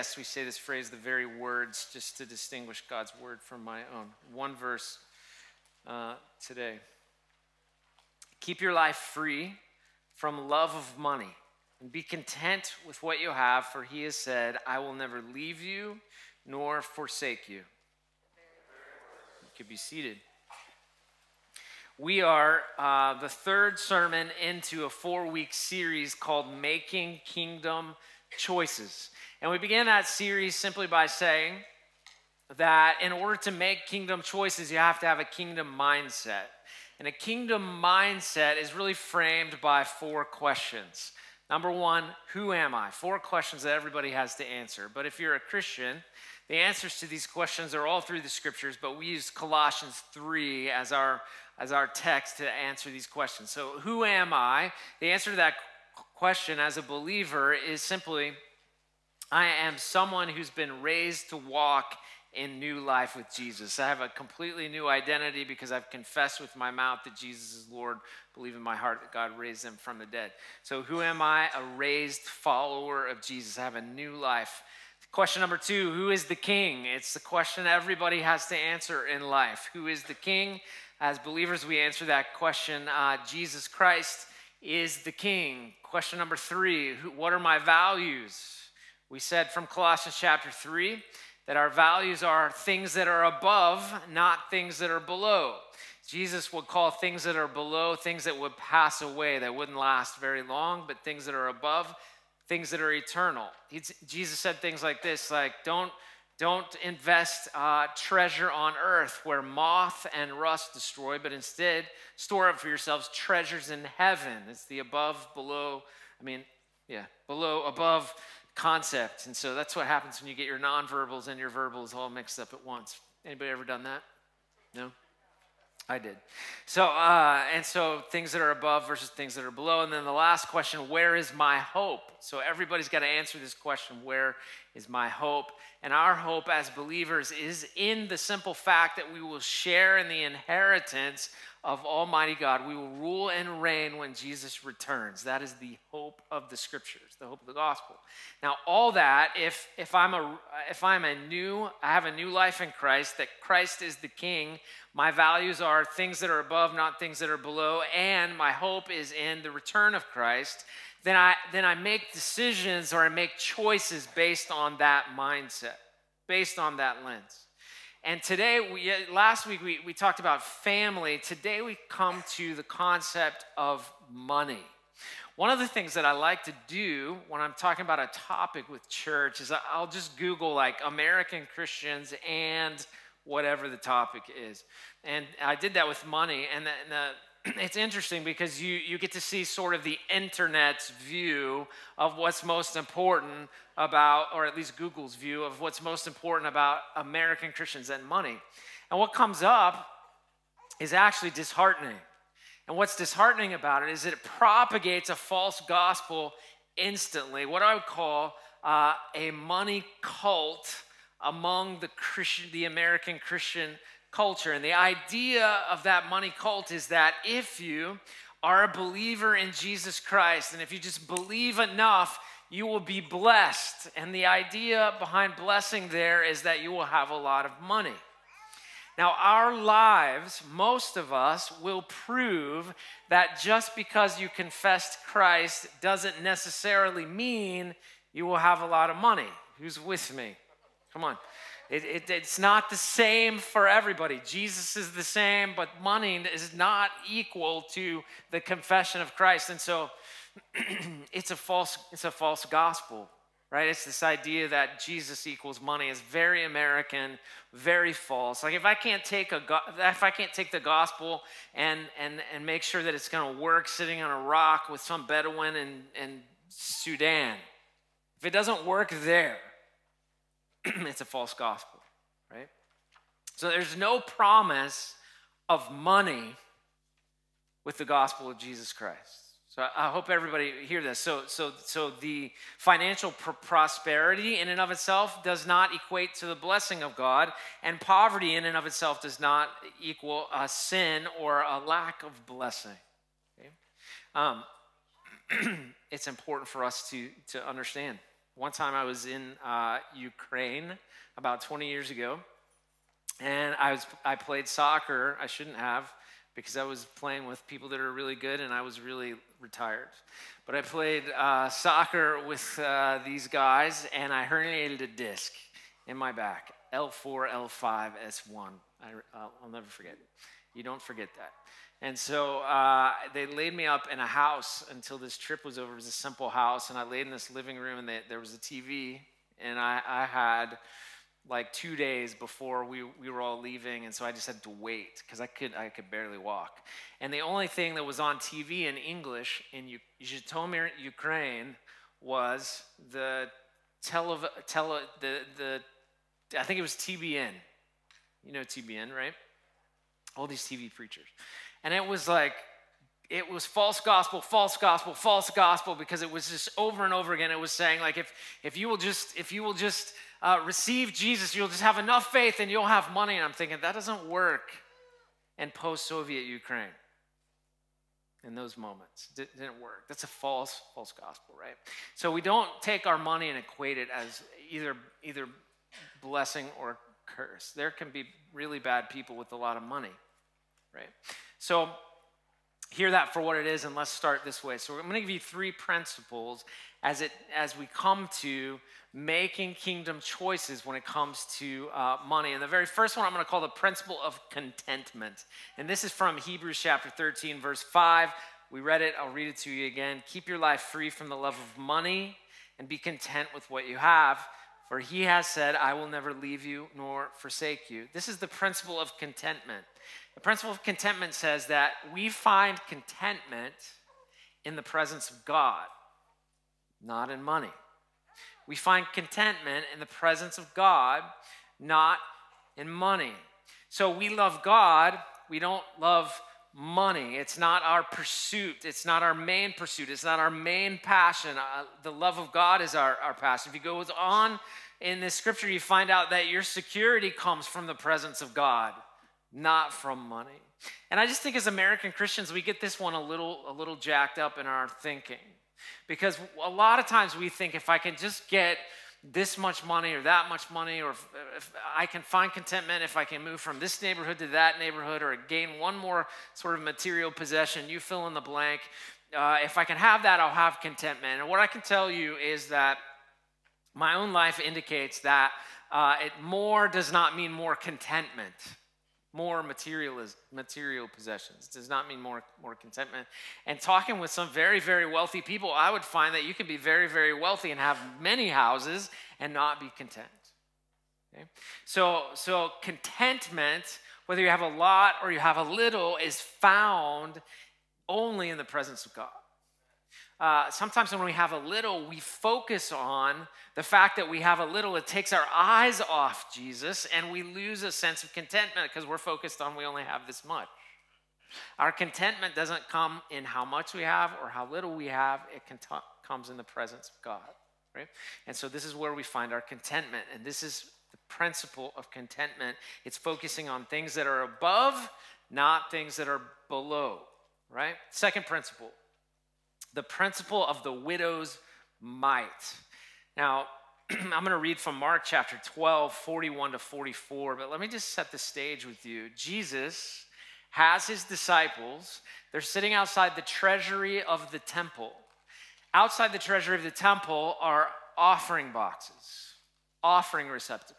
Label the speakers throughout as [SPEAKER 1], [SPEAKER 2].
[SPEAKER 1] Yes, we say this phrase, the very words, just to distinguish God's word from my own. One verse uh, today. Keep your life free from love of money and be content with what you have, for he has said, I will never leave you nor forsake you. You could be seated. We are uh, the third sermon into a four week series called Making Kingdom Choices. And we began that series simply by saying that in order to make kingdom choices, you have to have a kingdom mindset. And a kingdom mindset is really framed by four questions. Number one, who am I? Four questions that everybody has to answer. But if you're a Christian, the answers to these questions are all through the scriptures, but we use Colossians 3 as our as our text to answer these questions. So, who am I? The answer to that question as a believer is simply I am someone who's been raised to walk in new life with Jesus. I have a completely new identity because I've confessed with my mouth that Jesus is Lord, believe in my heart that God raised him from the dead. So, who am I? A raised follower of Jesus. I have a new life. Question number two Who is the king? It's the question everybody has to answer in life. Who is the king? As believers, we answer that question uh, Jesus Christ is the King. Question number three What are my values? We said from Colossians chapter 3 that our values are things that are above, not things that are below. Jesus would call things that are below things that would pass away, that wouldn't last very long, but things that are above, things that are eternal. He's, Jesus said things like this like, don't don't invest uh, treasure on earth where moth and rust destroy, but instead store up for yourselves treasures in heaven. It's the above, below, I mean, yeah, below, above concept. And so that's what happens when you get your nonverbals and your verbals all mixed up at once. Anybody ever done that? No? I did. So, uh, and so things that are above versus things that are below. And then the last question, where is my hope? So everybody's got to answer this question, where is my hope? And our hope as believers is in the simple fact that we will share in the inheritance of Almighty God. We will rule and reign when Jesus returns. That is the hope of the scriptures, the hope of the gospel. Now, all that, if if I'm a if I'm a new, I have a new life in Christ, that Christ is the King, my values are things that are above, not things that are below, and my hope is in the return of Christ then I, then I make decisions or I make choices based on that mindset, based on that lens. And today, we, uh, last week we, we talked about family. Today we come to the concept of money. One of the things that I like to do when I'm talking about a topic with church is I'll just Google like American Christians and whatever the topic is. And I did that with money. And the, and the it's interesting because you, you get to see sort of the internet's view of what's most important about, or at least Google's view of what's most important about American Christians and money. And what comes up is actually disheartening. And what's disheartening about it is that it propagates a false gospel instantly, what I would call uh, a money cult among the Christian, the American Christian culture. And the idea of that money cult is that if you are a believer in Jesus Christ, and if you just believe enough, you will be blessed. And the idea behind blessing there is that you will have a lot of money. Now, our lives, most of us, will prove that just because you confessed Christ doesn't necessarily mean you will have a lot of money. Who's with me? Come on. It, it, it's not the same for everybody. Jesus is the same, but money is not equal to the confession of Christ. And so it's a false, it's a false gospel, right? It's this idea that Jesus equals money is very American, very false. Like if I can't take a if I can't take the gospel and and and make sure that it's going to work sitting on a rock with some Bedouin in, in Sudan, if it doesn't work there, it's a false gospel, right? So there's no promise of money with the gospel of Jesus Christ. So I hope everybody hear this. So, so, so the financial pr- prosperity in and of itself does not equate to the blessing of God, and poverty in and of itself does not equal a sin or a lack of blessing. Okay? Um, it's important for us to, to understand one time I was in uh, Ukraine about 20 years ago, and I was I played soccer. I shouldn't have because I was playing with people that are really good, and I was really retired. But I played uh, soccer with uh, these guys, and I herniated a disc in my back. L4, L5, S1. I, will never forget. It. You don't forget that. And so uh, they laid me up in a house until this trip was over. It was a simple house, and I laid in this living room, and they, there was a TV, and I, I, had like two days before we, we were all leaving, and so I just had to wait because I could I could barely walk. And the only thing that was on TV in English in Zhytomyr, Ukraine, was the tele, tele the the I think it was TBN. You know TBN, right? All these TV preachers. And it was like, it was false gospel, false gospel, false gospel, because it was just over and over again. It was saying, like, if, if you will just, if you will just uh, receive Jesus, you'll just have enough faith and you'll have money. And I'm thinking, that doesn't work in post Soviet Ukraine in those moments. It didn't work. That's a false, false gospel, right? So we don't take our money and equate it as either, either blessing or curse. There can be really bad people with a lot of money, right? So hear that for what it is, and let's start this way. So I'm going to give you three principles as it as we come to making kingdom choices when it comes to uh, money. And the very first one I'm going to call the principle of contentment. And this is from Hebrews chapter 13, verse 5. We read it, I'll read it to you again. Keep your life free from the love of money and be content with what you have for he has said, I will never leave you nor forsake you. This is the principle of contentment. The principle of contentment says that we find contentment in the presence of God, not in money. We find contentment in the presence of God, not in money. So we love God, we don't love money. It's not our pursuit. It's not our main pursuit. It's not our main passion. Uh, the love of God is our, our passion. If you go on in this scripture, you find out that your security comes from the presence of God, not from money. And I just think as American Christians, we get this one a little, a little jacked up in our thinking. Because a lot of times we think if I can just get this much money or that much money, or if, if, I can find contentment if I can move from this neighborhood to that neighborhood, or gain one more sort of material possession, you fill in the blank. Uh, if I can have that, I'll have contentment. And what I can tell you is that my own life indicates that uh, it more does not mean more contentment more material material possessions. Does not mean more more contentment. And talking with some very very wealthy people i would find that you can be very very wealthy and have many houses and not be content. Okay? so so contentment whether you have a lot or you have a little is found only in the presence of god uh, sometimes when we have a little, we focus on the fact that we have a little. It takes our eyes off Jesus, and we lose a sense of contentment because we're focused on we only have this much. Our contentment doesn't come in how much we have or how little we have, it comes in the presence of God, right? And so this is where we find our contentment, and this is the principle of contentment. It's focusing on things that are above, not things that are below, right? Second principle the principle of the widow's mite. Now, I'm going to read from Mark chapter 12, 41 to 44, but let me just set the stage with you. Jesus has his disciples, they're sitting outside the treasury of the temple. Outside the treasury of the temple are offering boxes, offering receptacles.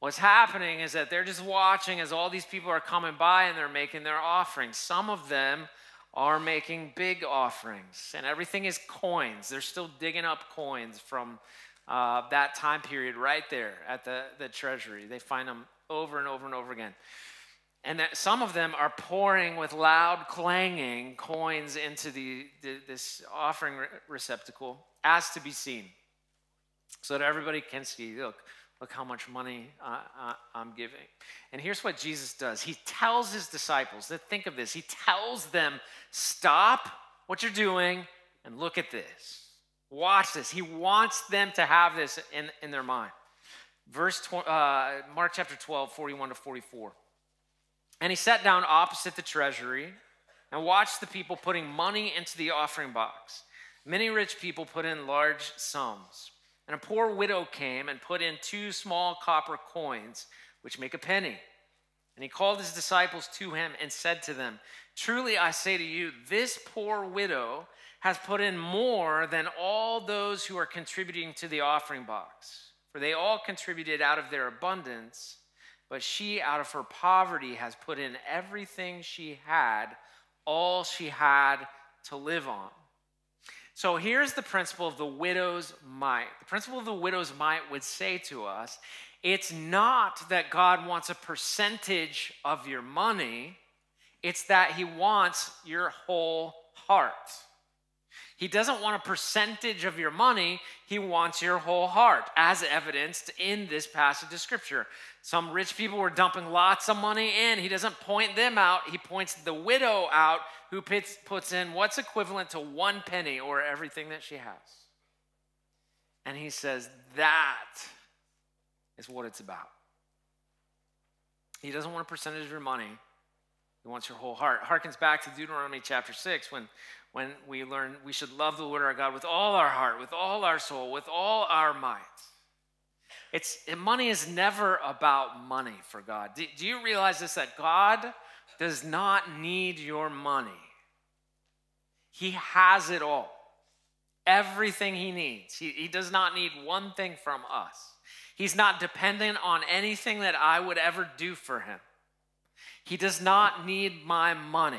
[SPEAKER 1] What's happening is that they're just watching as all these people are coming by and they're making their offerings. Some of them are making big offerings, and everything is coins. They're still digging up coins from uh, that time period right there at the, the treasury. They find them over and over and over again. And that some of them are pouring with loud clanging coins into the, the this offering receptacle as to be seen, so that everybody can see. Look, Look how much money I'm giving. And here's what Jesus does He tells his disciples, that think of this, he tells them, stop what you're doing and look at this. Watch this. He wants them to have this in, in their mind. Verse tw- uh, Mark chapter 12, 41 to 44. And he sat down opposite the treasury and watched the people putting money into the offering box. Many rich people put in large sums. And a poor widow came and put in two small copper coins, which make a penny. And he called his disciples to him and said to them, Truly I say to you, this poor widow has put in more than all those who are contributing to the offering box. For they all contributed out of their abundance, but she out of her poverty has put in everything she had, all she had to live on. So here's the principle of the widow's mite. The principle of the widow's mite would say to us it's not that God wants a percentage of your money, it's that He wants your whole heart. He doesn't want a percentage of your money, He wants your whole heart, as evidenced in this passage of Scripture. Some rich people were dumping lots of money in. He doesn't point them out, He points the widow out who puts in what's equivalent to one penny or everything that she has. And he says, that is what it's about. He doesn't want a percentage of your money, he wants your whole heart. Harkens back to Deuteronomy chapter 6 when, when we learn we should love the Lord our God with all our heart, with all our soul, with all our might. It's, money is never about money for God. Do, do you realize this? That God does not need your money. He has it all, everything he needs. He, he does not need one thing from us. He's not dependent on anything that I would ever do for him. He does not need my money.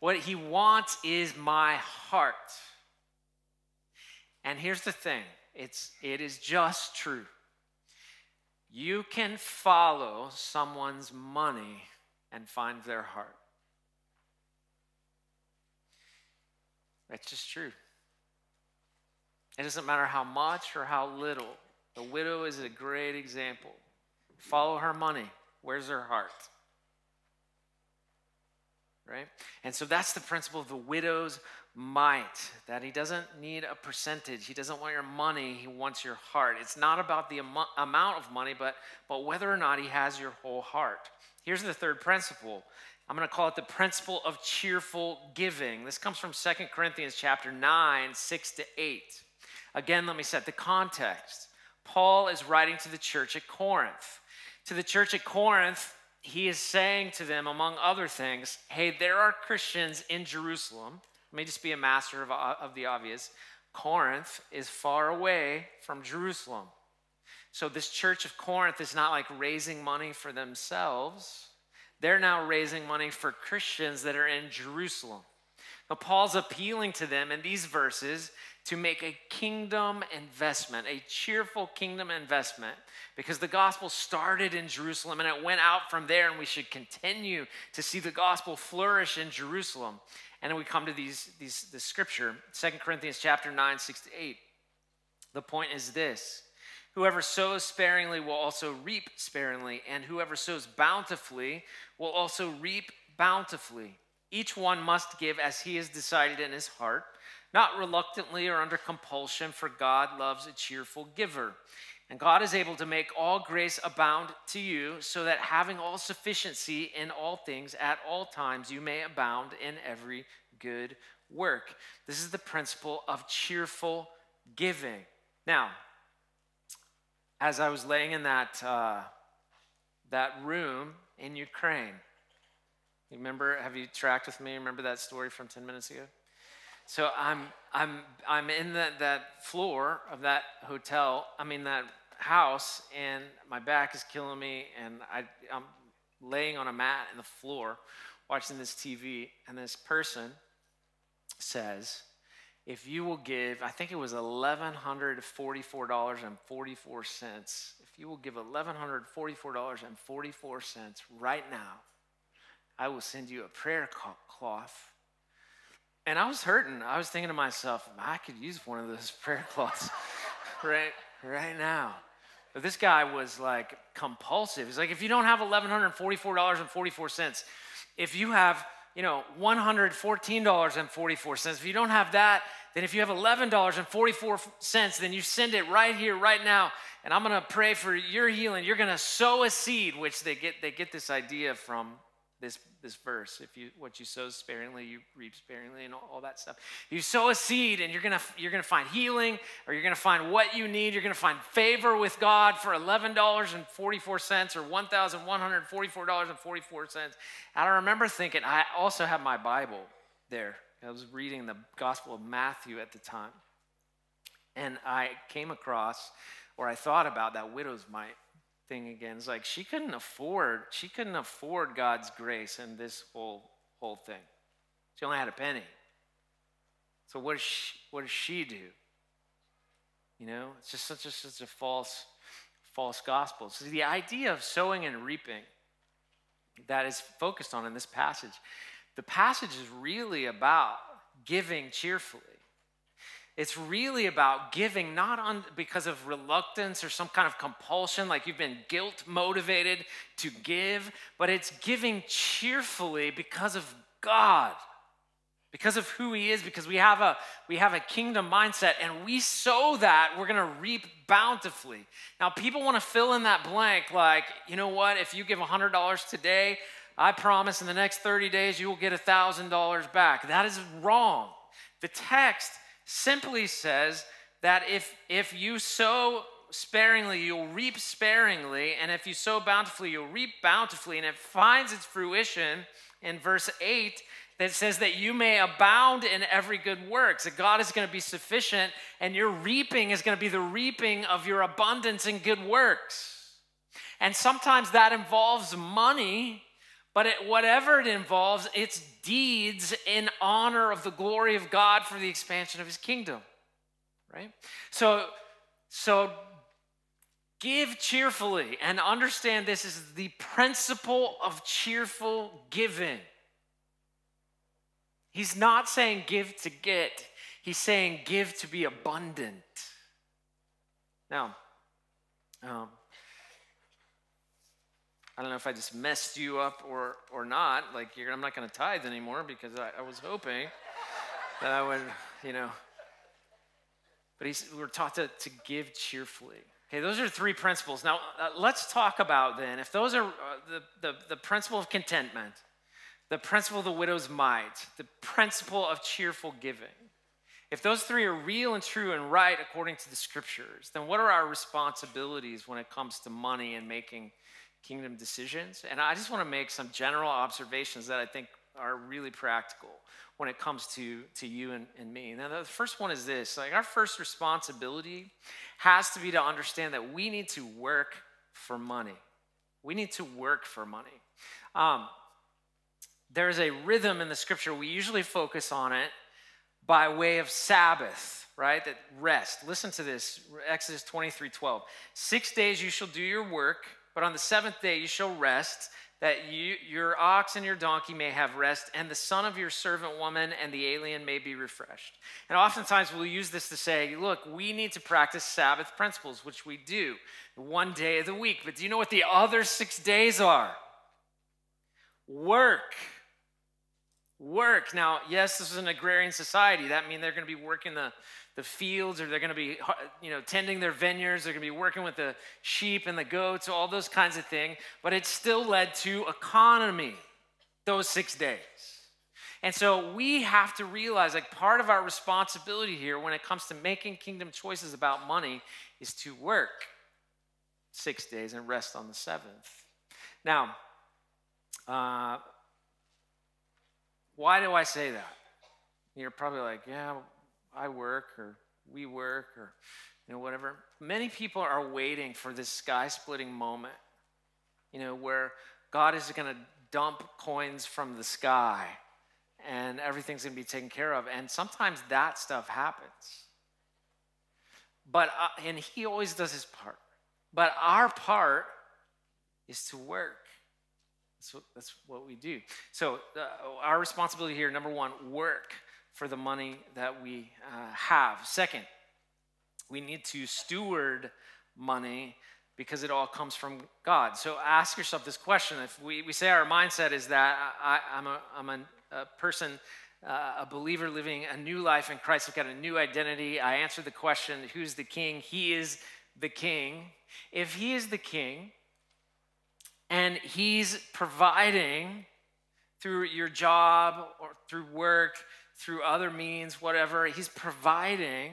[SPEAKER 1] What he wants is my heart. And here's the thing it's, it is just true. You can follow someone's money and find their heart. That's just true. It doesn't matter how much or how little. The widow is a great example. Follow her money. Where's her heart? Right? And so that's the principle of the widow's mite that he doesn't need a percentage. He doesn't want your money, he wants your heart. It's not about the am- amount of money, but, but whether or not he has your whole heart. Here's the third principle. I'm going to call it the principle of cheerful giving. This comes from Second Corinthians chapter 9, 6 to 8. Again, let me set the context. Paul is writing to the church at Corinth. To the church at Corinth, he is saying to them, among other things, hey, there are Christians in Jerusalem. Let me just be a master of, uh, of the obvious. Corinth is far away from Jerusalem. So, this church of Corinth is not like raising money for themselves. They're now raising money for Christians that are in Jerusalem. Now, Paul's appealing to them in these verses to make a kingdom investment, a cheerful kingdom investment, because the gospel started in Jerusalem and it went out from there, and we should continue to see the gospel flourish in Jerusalem. And then we come to these, these the scripture, Second Corinthians chapter 9, 6 to 8. The point is this Whoever sows sparingly will also reap sparingly, and whoever sows bountifully will also reap bountifully. Each one must give as he has decided in his heart, not reluctantly or under compulsion, for God loves a cheerful giver. And God is able to make all grace abound to you, so that having all sufficiency in all things at all times, you may abound in every good work. This is the principle of cheerful giving. Now, as I was laying in that, uh, that room in Ukraine. You remember, have you tracked with me? Remember that story from 10 minutes ago? So I'm, I'm, I'm in the, that floor of that hotel, I mean, that house, and my back is killing me, and I, I'm laying on a mat in the floor watching this TV, and this person says, if you will give, I think it was $1,144.44. If you will give $1,144.44 right now, I will send you a prayer cloth. And I was hurting. I was thinking to myself, I could use one of those prayer cloths right, right now. But this guy was like compulsive. He's like, if you don't have $1,144.44, if you have you know, $114.44. If you don't have that, then if you have $11.44, then you send it right here, right now. And I'm going to pray for your healing. You're going to sow a seed, which they get, they get this idea from this, this verse. If you what you sow sparingly, you reap sparingly, and all, all that stuff. You sow a seed, and you're gonna you're gonna find healing, or you're gonna find what you need. You're gonna find favor with God for eleven dollars and forty four cents, or one thousand one hundred forty four dollars and forty four cents. And I remember thinking, I also have my Bible there. I was reading the Gospel of Matthew at the time, and I came across, or I thought about that widow's mite thing again. It's like she couldn't afford, she couldn't afford God's grace and this whole whole thing. She only had a penny. So what does she, what does she do? You know, it's just such a such a false false gospel. So the idea of sowing and reaping that is focused on in this passage, the passage is really about giving cheerfully. It's really about giving not on because of reluctance or some kind of compulsion, like you've been guilt motivated to give, but it's giving cheerfully because of God, because of who He is, because we have a we have a kingdom mindset, and we sow that we're gonna reap bountifully. Now, people want to fill in that blank, like you know what? If you give hundred dollars today, I promise in the next 30 days you will get $1,000 back. That is wrong. The text simply says that if, if you sow sparingly, you'll reap sparingly, and if you sow bountifully, you'll reap bountifully. And it finds its fruition in verse 8 that says that you may abound in every good works, that God is going to be sufficient, and your reaping is going to be the reaping of your abundance in good works. And sometimes that involves money but it, whatever it involves, it's deeds in honor of the glory of God for the expansion of his kingdom. Right? So, so give cheerfully and understand this is the principle of cheerful giving. He's not saying give to get, he's saying give to be abundant. Now, um, I don't know if I just messed you up or, or not. Like, I'm not going to tithe anymore because I, I was hoping that I would, you know. But he's, we're taught to, to give cheerfully. Okay, those are three principles. Now, uh, let's talk about then, if those are uh, the, the, the principle of contentment, the principle of the widow's mite, the principle of cheerful giving, if those three are real and true and right according to the scriptures, then what are our responsibilities when it comes to money and making kingdom decisions. And I just want to make some general observations that I think are really practical when it comes to, to you and, and me. Now, the first one is this like, our first responsibility has to be to understand that we need to work for money. We need to work for money. Um, there's a rhythm in the scripture, we usually focus on it by way of Sabbath, right? That rest. Listen to this Exodus 23 12. Six days you shall do your work but on the seventh day you shall rest, that you, your ox and your donkey may have rest, and the son of your servant woman and the alien may be refreshed. And oftentimes we'll use this to say, look, we need to practice Sabbath principles, which we do one day of the week. But do you know what the other six days are? Work. Work. Now, yes, this is an agrarian society. That means they're going to be working the the fields or they're going to be you know tending their vineyards they're going to be working with the sheep and the goats all those kinds of things but it still led to economy those six days. And so we have to realize like part of our responsibility here when it comes to making kingdom choices about money is to work six days and rest on the seventh. Now uh, why do i say that? You're probably like yeah I work or we work or you know whatever. Many people are waiting for this sky splitting moment, you know, where God is going to dump coins from the sky and everything's going to be taken care of. And sometimes that stuff happens. But uh, and he always does his part. But our part is to work. That's what, that's what we do. So uh, our responsibility here, number one, work for the money that we uh, have. Second, we need to steward money because it all comes from God. So ask yourself this question. If we, we say our mindset is that I, am a, I'm a, a person, uh, a believer living a new life in Christ, I've got a new identity, I answer the question, who's the king? He is the king. If he is the king and he's providing through your job or through work, through other means, whatever, He's providing,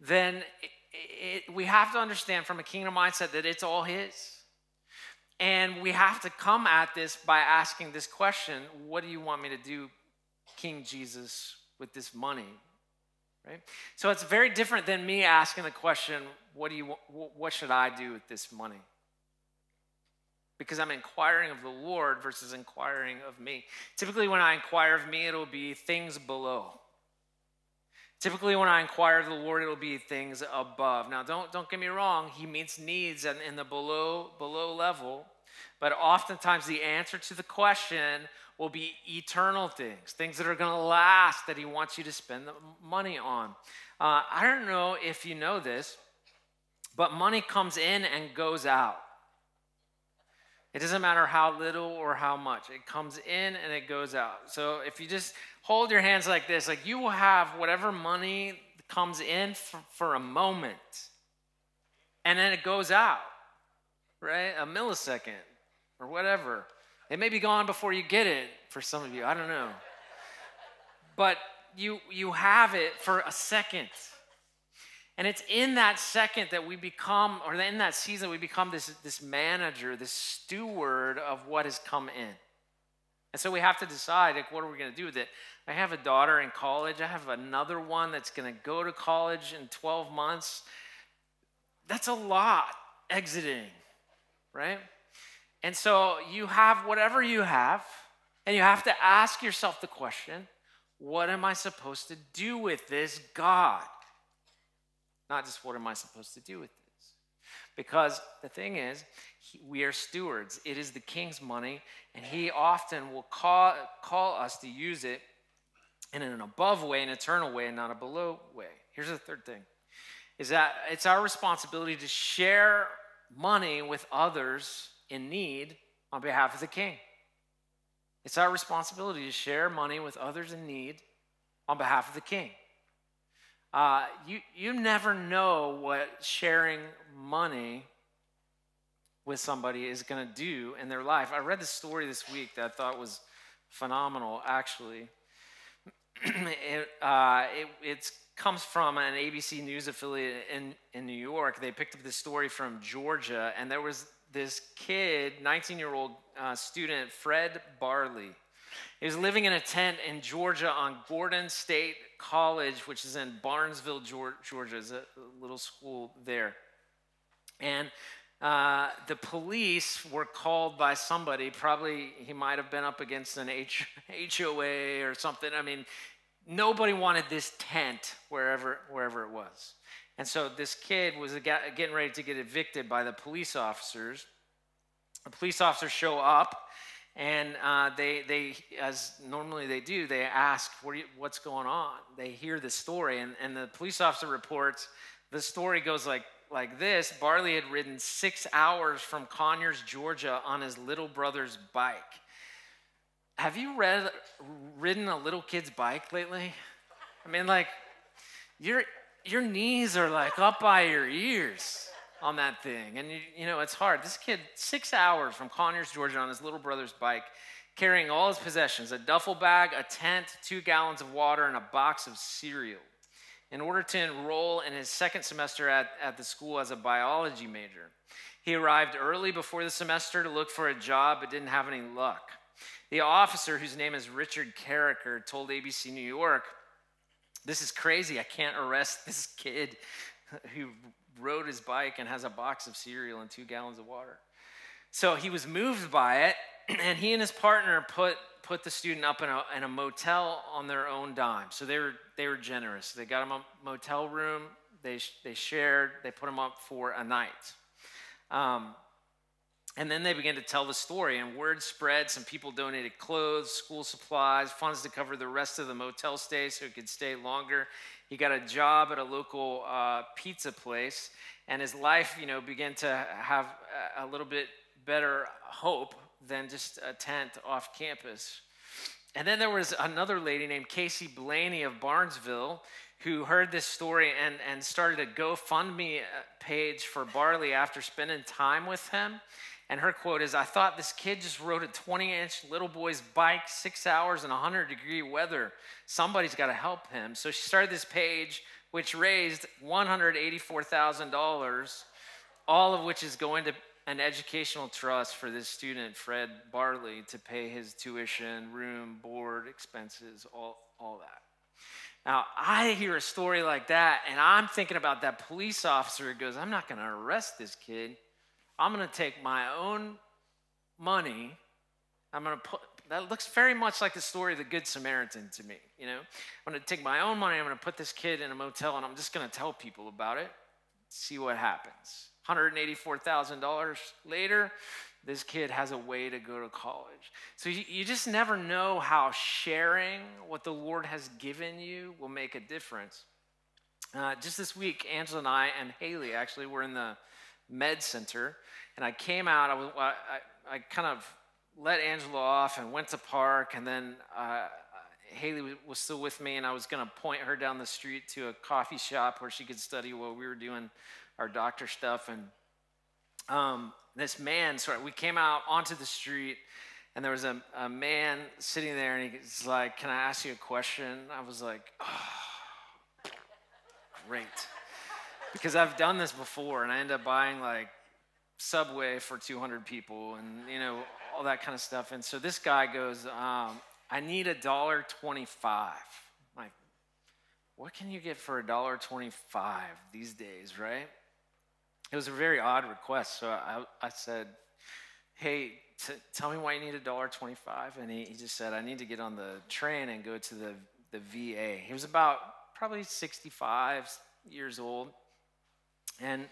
[SPEAKER 1] then it, it, we have to understand from a kingdom mindset that it's all His. And we have to come at this by asking this question What do you want me to do, King Jesus, with this money? Right? So it's very different than me asking the question, What, do you, what should I do with this money? Because I'm inquiring of the Lord versus inquiring of me. Typically, when I inquire of me, it'll be things below. Typically, when I inquire of the Lord, it'll be things above. Now, don't, don't get me wrong, He meets needs in, in the below, below level, but oftentimes the answer to the question will be eternal things, things that are going to last that He wants you to spend the money on. Uh, I don't know if you know this, but money comes in and goes out. It doesn't matter how little or how much. It comes in and it goes out. So if you just hold your hands like this, like you will have whatever money comes in for, for a moment and then it goes out, right? A millisecond or whatever. It may be gone before you get it for some of you. I don't know. But you you have it for a second. And it's in that second that we become, or in that season, we become this, this manager, this steward of what has come in. And so we have to decide, like, what are we going to do with it? I have a daughter in college. I have another one that's going to go to college in 12 months. That's a lot exiting, right? And so you have whatever you have, and you have to ask yourself the question what am I supposed to do with this God? Not just what am I supposed to do with this? Because the thing is, he, we are stewards. It is the king's money, and he often will call, call us to use it in an above way, an eternal way, and not a below way. Here's the third thing is that it's our responsibility to share money with others in need on behalf of the king. It's our responsibility to share money with others in need on behalf of the king. Uh, you, you never know what sharing money with somebody is going to do in their life. I read this story this week that I thought was phenomenal, actually. it, uh, it comes from an ABC News affiliate in, in New York. They picked up this story from Georgia, and there was this kid, 19 year old uh, student, Fred Barley. He was living in a tent in Georgia on Gordon State College, which is in Barnesville, Georgia. is a little school there. And uh, the police were called by somebody. Probably he might have been up against an H- HOA or something. I mean, nobody wanted this tent wherever, wherever it was. And so this kid was getting ready to get evicted by the police officers. The police officers show up and uh, they, they, as normally they do, they ask, what you, what's going on? They hear the story, and, and the police officer reports, the story goes like, like this Barley had ridden six hours from Conyers, Georgia on his little brother's bike. Have you read, ridden a little kid's bike lately? I mean, like, your, your knees are like up by your ears on that thing. And, you, you know, it's hard. This kid, six hours from Conyers, Georgia, on his little brother's bike, carrying all his possessions a duffel bag, a tent, two gallons of water, and a box of cereal in order to enroll in his second semester at, at the school as a biology major. He arrived early before the semester to look for a job, but didn't have any luck. The officer, whose name is Richard Carricker, told ABC New York, This is crazy. I can't arrest this kid who rode his bike and has a box of cereal and two gallons of water. So he was moved by it, and he and his partner put, put the student up in a, in a motel on their own dime. So they were, they were generous. They got him a motel room, they, they shared, they put him up for a night. Um, and then they began to tell the story, and word spread. Some people donated clothes, school supplies, funds to cover the rest of the motel stay so he could stay longer. He got a job at a local uh, pizza place, and his life, you know, began to have a little bit better hope than just a tent off campus. And then there was another lady named Casey Blaney of Barnesville who heard this story and, and started a GoFundMe uh, page for Barley after spending time with him. And her quote is I thought this kid just rode a 20 inch little boy's bike six hours in 100 degree weather. Somebody's got to help him. So she started this page, which raised $184,000, all of which is going to an educational trust for this student, Fred Barley, to pay his tuition, room, board, expenses, all, all that. Now, I hear a story like that, and I'm thinking about that police officer who goes, I'm not going to arrest this kid. I'm going to take my own money. I'm going to put, that looks very much like the story of the Good Samaritan to me. You know, I'm going to take my own money, I'm going to put this kid in a motel, and I'm just going to tell people about it, see what happens. $184,000 later, this kid has a way to go to college. So you, just never know how sharing what the Lord has given you will make a difference. Uh, just this week, Angela and I and Haley actually were in the med center, and I came out. I, was, I, I kind of let Angela off and went to park, and then uh, Haley was still with me, and I was going to point her down the street to a coffee shop where she could study while we were doing our doctor stuff. And um, this man, sort of, we came out onto the street, and there was a, a man sitting there, and he's like, Can I ask you a question? I was like, Oh, great. Because I've done this before, and I end up buying like Subway for 200 people, and you know, all that kind of stuff. And so this guy goes, um, I need a dollar twenty-five. Like, what can you get for a dollar twenty-five these days, right? It was a very odd request. So I, I said, Hey, tell me why you need a dollar twenty-five. And he, he just said, I need to get on the train and go to the, the VA. He was about probably 65 years old. And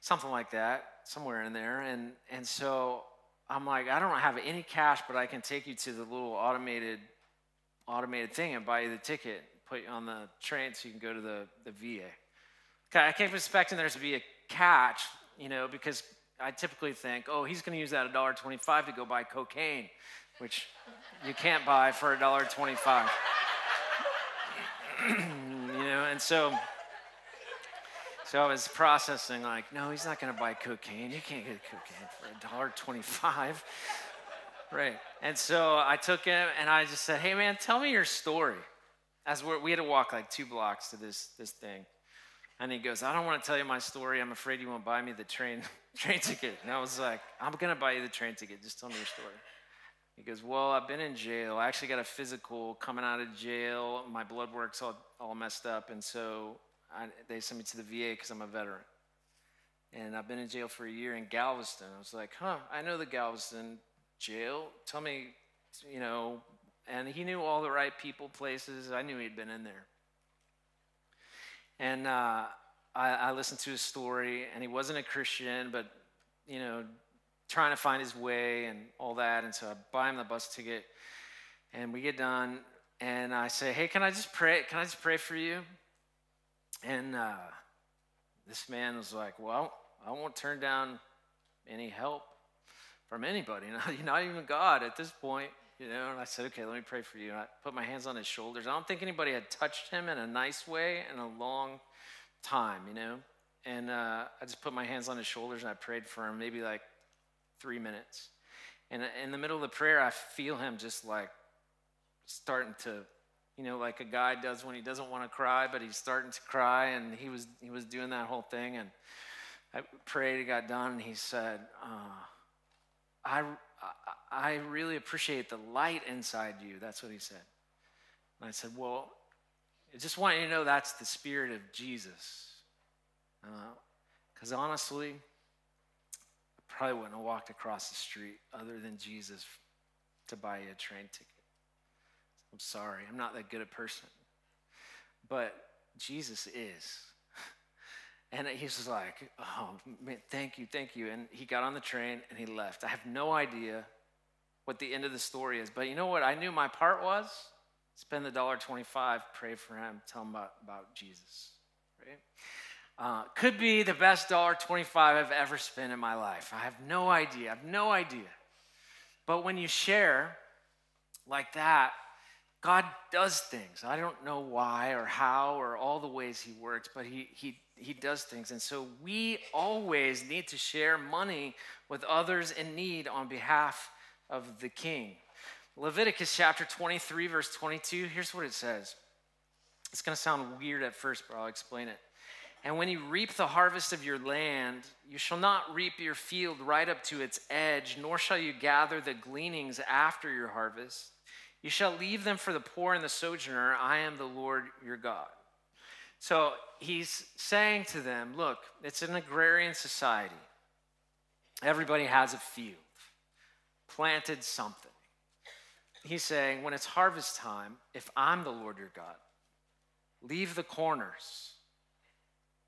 [SPEAKER 1] something like that, somewhere in there. And, and so I'm like, I don't have any cash, but I can take you to the little automated automated thing and buy you the ticket, put you on the train so you can go to the, the VA. Okay, I kept expecting there to be a catch, you know, because I typically think, oh, he's going to use that $1.25 to go buy cocaine, which you can't buy for $1.25. you know, and so so I was processing like, no, he's not going to buy cocaine. You can't get cocaine for a dollar twenty-five, right? And so I took him and I just said, hey man, tell me your story. As we we had to walk like two blocks to this this thing, and he goes, I don't want to tell you my story. I'm afraid you won't buy me the train train ticket. And I was like, I'm going to buy you the train ticket. Just tell me your story. He goes, Well, I've been in jail. I actually got a physical coming out of jail. My blood work's all, all messed up. And so I, they sent me to the VA because I'm a veteran. And I've been in jail for a year in Galveston. I was like, Huh, I know the Galveston jail. Tell me, you know. And he knew all the right people, places. I knew he'd been in there. And uh, I, I listened to his story, and he wasn't a Christian, but, you know, trying to find his way and all that. And so I buy him the bus ticket, and we get done, and I say, "Hey, can I just pray? Can I just pray for you?" And uh, this man was like, "Well, I won't turn down any help from anybody, not, not even God at this point." You know, and I said, "Okay, let me pray for you." And I put my hands on his shoulders. I don't think anybody had touched him in a nice way in a long time, you know. And uh, I just put my hands on his shoulders and I prayed for him, maybe like three minutes. And in the middle of the prayer, I feel him just like starting to, you know, like a guy does when he doesn't want to cry, but he's starting to cry. And he was he was doing that whole thing. And I prayed, it got done, and he said, uh, I, I really appreciate the light inside you. That's what he said. And I said, Well, I just want you to know that's the spirit of Jesus. Because uh, honestly, I probably wouldn't have walked across the street other than Jesus to buy you a train ticket. I'm sorry, I'm not that good a person. But Jesus is. And he was like, oh, man, thank you, thank you. And he got on the train and he left. I have no idea what the end of the story is. But you know what I knew my part was? Spend the dollar twenty-five, pray for him, tell him about, about Jesus. Right? Uh, could be the best dollar twenty-five I've ever spent in my life. I have no idea. I have no idea. But when you share like that, God does things. I don't know why or how or all the ways He works, but He, he, he does things. And so we always need to share money with others in need on behalf of the King. Leviticus chapter 23, verse 22, here's what it says. It's going to sound weird at first, but I'll explain it. And when you reap the harvest of your land, you shall not reap your field right up to its edge, nor shall you gather the gleanings after your harvest. You shall leave them for the poor and the sojourner. I am the Lord your God. So he's saying to them, look, it's an agrarian society. Everybody has a field, planted something. He's saying, when it's harvest time, if I'm the Lord your God, leave the corners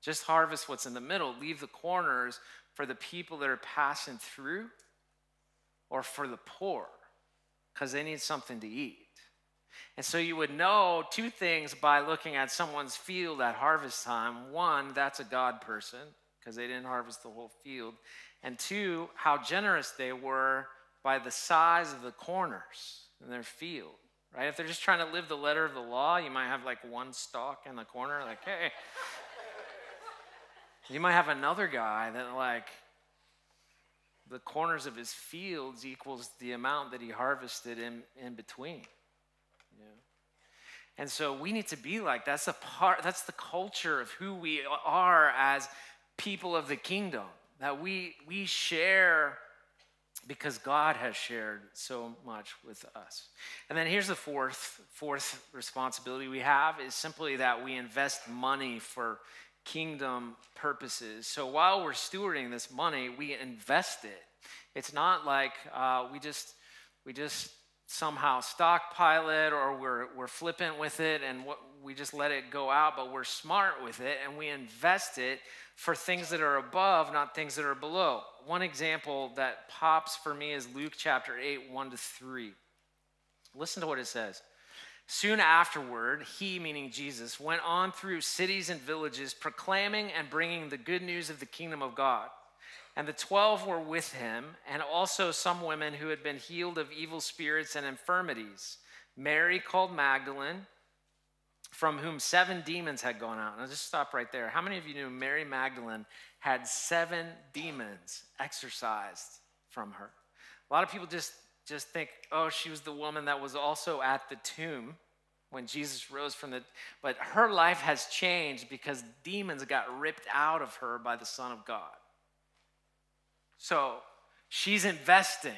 [SPEAKER 1] just harvest what's in the middle. Leave the corners for the people that are passing through or for the poor because they need something to eat. And so you would know two things by looking at someone's field at harvest time. One, that's a God person because they didn't harvest the whole field. And two, how generous they were by the size of the corners in their field, right? If they're just trying to live the letter of the law, you might have like one stalk in the corner, like, hey, you might have another guy that, like, the corners of his fields equals the amount that he harvested in, in between. And so we need to be like that's a part that's the culture of who we are as people of the kingdom. That we we share because God has shared so much with us. And then here's the fourth fourth responsibility we have is simply that we invest money for kingdom purposes. So while we're stewarding this money, we invest it. It's not like uh, we just we just somehow stockpile it or we're, we're flippant with it and what, we just let it go out, but we're smart with it and we invest it for things that are above, not things that are below. One example that pops for me is Luke chapter 8, 1 to 3. Listen to what it says. Soon afterward, he, meaning Jesus, went on through cities and villages, proclaiming and bringing the good news of the kingdom of God. And the twelve were with him, and also some women who had been healed of evil spirits and infirmities. Mary, called Magdalene, from whom seven demons had gone out. Now, just stop right there. How many of you knew Mary Magdalene had seven demons exorcised from her? A lot of people just just think, oh, she was the woman that was also at the tomb when Jesus rose from the. But her life has changed because demons got ripped out of her by the Son of God. So she's investing,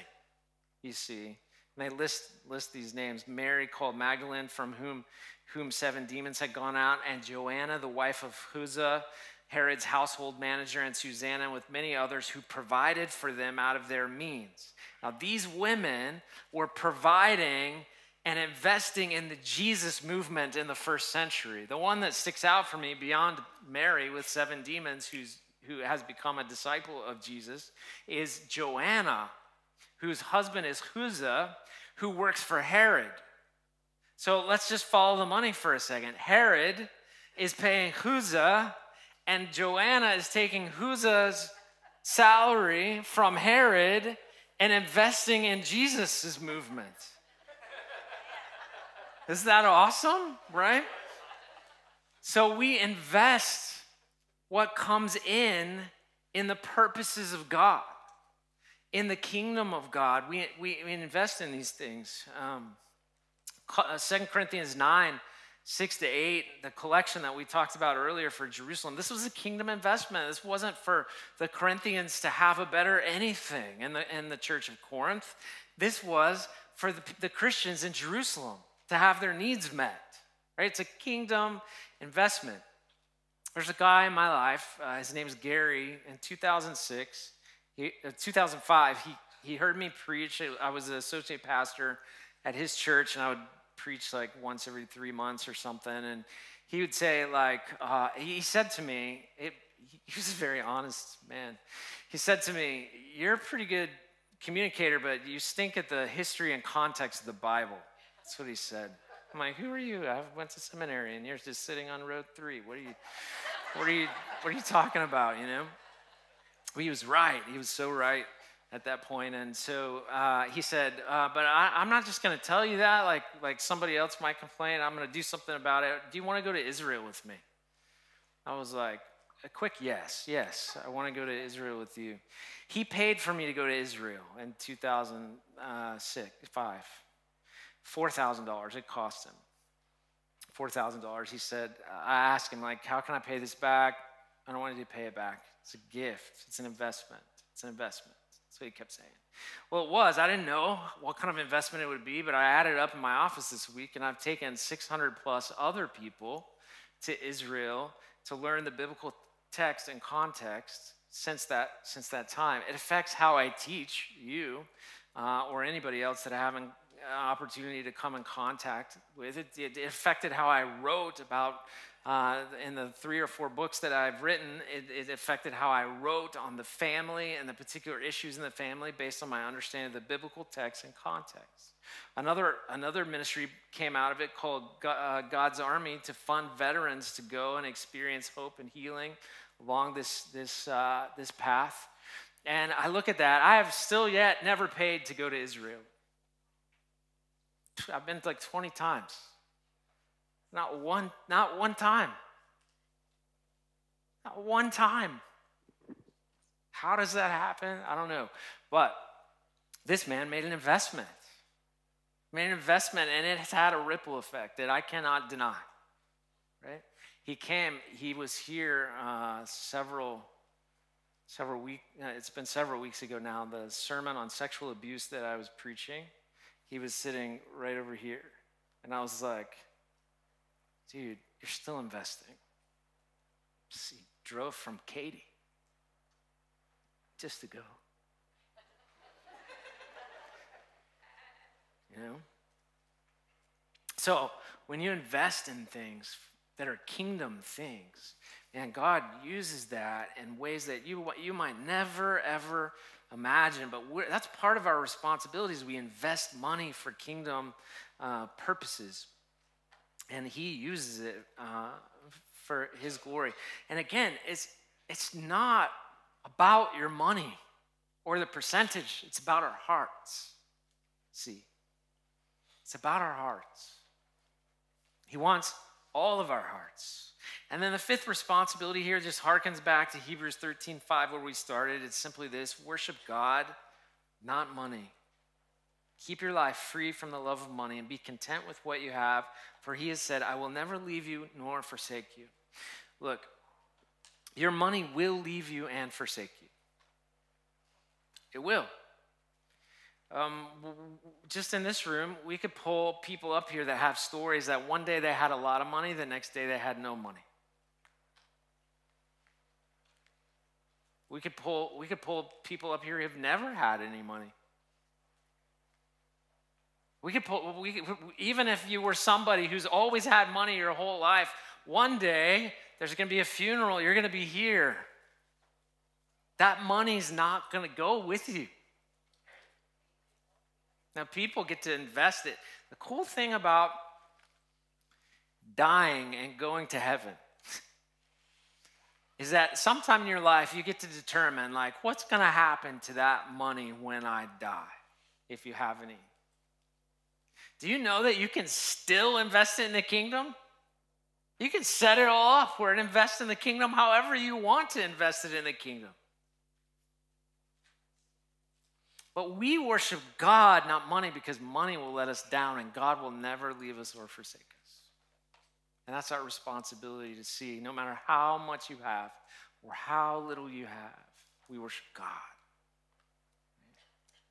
[SPEAKER 1] you see. And they list, list these names Mary called Magdalene, from whom, whom seven demons had gone out, and Joanna, the wife of Chuza, Herod's household manager, and Susanna, with many others who provided for them out of their means. Now, these women were providing and investing in the Jesus movement in the first century. The one that sticks out for me beyond Mary with seven demons, who's, who has become a disciple of Jesus, is Joanna, whose husband is Chuza, who works for Herod. So let's just follow the money for a second. Herod is paying Chuza, and Joanna is taking Chuza's salary from Herod and investing in Jesus' movement. Isn't that awesome, right? So we invest what comes in in the purposes of God, in the kingdom of God. We, we, we invest in these things. Um, 2 uh, Corinthians 9 6 to 8, the collection that we talked about earlier for Jerusalem, this was a kingdom investment. This wasn't for the Corinthians to have a better anything in the, in the church of Corinth. This was for the, the Christians in Jerusalem to have their needs met. Right? It's a kingdom investment. There's a guy in my life, uh, his name's Gary. In 2006, he, uh, 2005, he, he heard me preach. I was an associate pastor at his church, and I would preach like once every three months or something. And he would say, like, uh, he said to me, it, he was a very honest man. He said to me, You're a pretty good communicator, but you stink at the history and context of the Bible. That's what he said. I'm like, Who are you? I went to seminary and you're just sitting on road three. What are you, what are you, what are you talking about, you know? Well, he was right. He was so right. At that point. And so uh, he said, uh, But I, am not just going to tell you that, like, like somebody else might complain. I'm going to do something about it. Do you want to go to Israel with me? I was like, a quick yes, yes, I want to go to Israel with you. He paid for me to go to Israel in 2006, five. $4,000 it cost him. $4,000. He said, I asked him, like, how can I pay this back? I don't want to pay it back. It's a gift, it's an investment. It's an investment. That's what he kept saying. Well, it was. I didn't know what kind of investment it would be, but I added up in my office this week, and I've taken 600 plus other people to Israel to learn the biblical text and context since that since that time. It affects how I teach you uh, or anybody else that I have an opportunity to come in contact with. It, it, it affected how I wrote about uh, in the three or four books that I've written, it, it, affected how I wrote on the family and the particular issues in the family based on my understanding of the biblical text and context. Another, another ministry came out of it called uh, God's Army to fund veterans to go and experience hope and healing along this, this, uh, this path. And I look at that. I have still yet never paid to go to Israel. I've been like 20 times. Not one, not one time. Not one time. How does that happen? I don't know. But this man made an investment. Made an investment, and it has had a ripple effect that I cannot deny. Right? He came, he was here uh, several several weeks, uh, it's been several weeks ago now, the sermon on sexual abuse that I was preaching, he was sitting right over here. And I was like, dude, you're still investing. He drove from Katy just to go. you know? So when you invest in things that are kingdom things, and God uses that in ways that you, you might never, ever imagine. But that's part of our responsibilities. We invest money for kingdom uh, purposes and he uses it uh, for his glory. And again, it's, it's not about your money or the percentage, it's about our hearts. See, it's about our hearts. He wants all of our hearts. And then the fifth responsibility here just harkens back to Hebrews 13 5, where we started. It's simply this worship God, not money. Keep your life free from the love of money and be content with what you have, for he has said, I will never leave you nor forsake you. Look, your money will leave you and forsake you. It will. Um, just in this room, we could pull people up here that have stories that one day they had a lot of money, the next day they had no money. We could pull, we could pull people up here who have never had any money. We could pull, we, even if you were somebody who's always had money your whole life, one day there's going to be a funeral, you're going to be here. That money's not going to go with you. Now, people get to invest it. The cool thing about dying and going to heaven is that sometime in your life you get to determine, like, what's going to happen to that money when I die, if you have any. Do you know that you can still invest it in the kingdom? You can set it all up where it invests in the kingdom however you want to invest it in the kingdom. But we worship God, not money, because money will let us down and God will never leave us or forsake us. And that's our responsibility to see no matter how much you have or how little you have, we worship God.